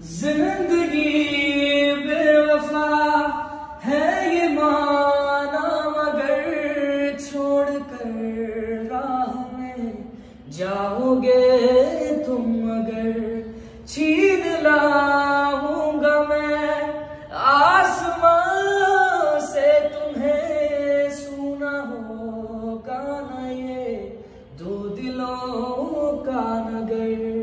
ज़िंदगी बेवफा है ये माना, मगर छोड़ कर राह में जाओगे तुम अगर। छीन लाऊँगा मैं आसमां से, तुम्हें सुना होगा ना ये दो दिलों का नगर।